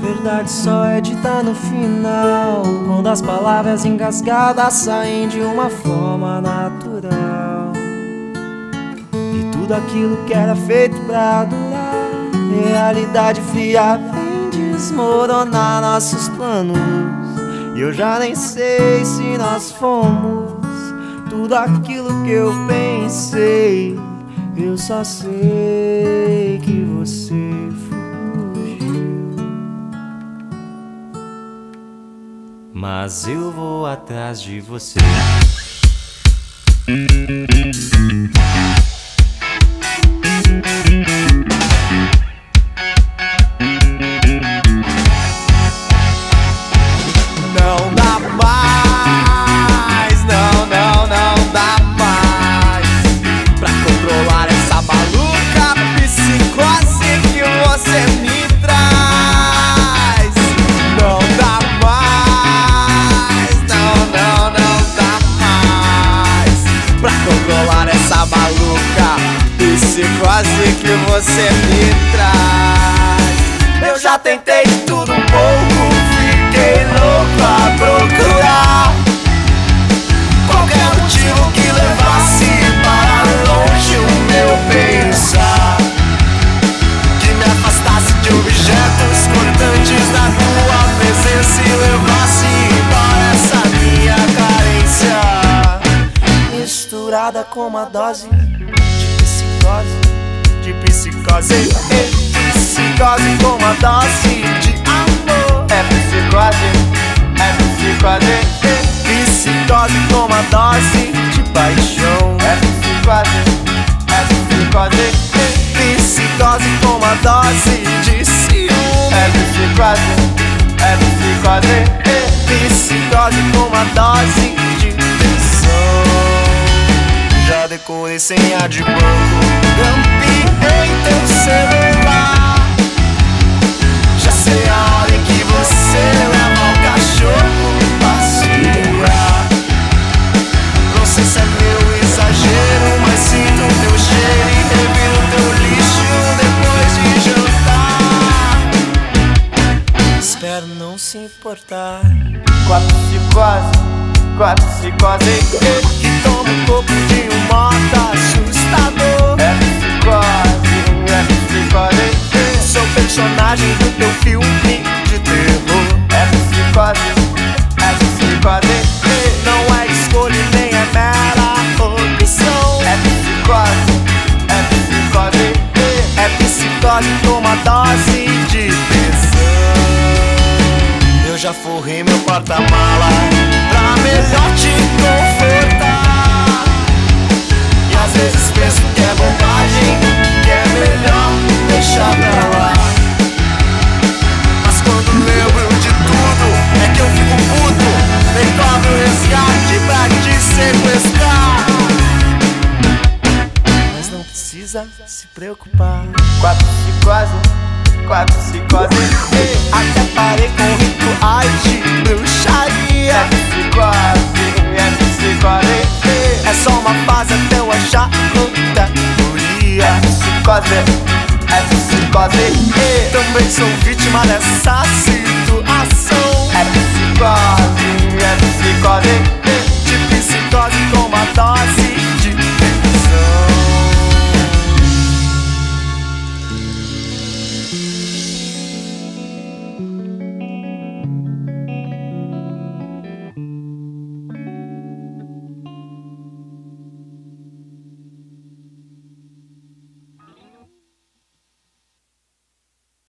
verdade só é dita no final. Quando as palavras engasgadas saem de uma forma natural. E tudo aquilo que era feito pra durar Realidade fria vem desmoronar nossos planos. E eu já nem sei se nós fomos Tudo aquilo que eu pensei. Eu só sei que você mas eu vou atrás de você. Quase que você me traz. Eu já tentei tudo um pouco, fiquei louco a procurar qualquer motivo que levasse para longe o meu pensar, que me afastasse de objetos cortantes da tua presença e levasse embora essa minha carência, misturada com uma dose dose de amor. É psicose, é psicose. Psicose com uma dose de paixão. É psicose, é psicose. Psicose com uma dose de ciúme. É psicose, é psicose. Psicose com uma dose de tensão já decorei senha de banco. Grampeei teu celular não se importar. Quatro psicose, quatro psicose Que toma um pouco de um modo assustador. É psicose, é psicose Sou personagem do teu filme de terror. É psicose, é psicose Não é escolha nem é mera opção. É psicose, é psicose É psicose com uma dose já forrei meu porta-mala Pra melhor te confortar. E às vezes penso que é bobagem Que é melhor deixar pra lá. Mas quando lembro de tudo É que eu fico puto. Nem cobro resgate pra te sequestrar. Mas não precisa se preocupar. Quatro psicose, quatro psicose Até parei com fazer, é de. E também sou vítima dessa situação, é psicose.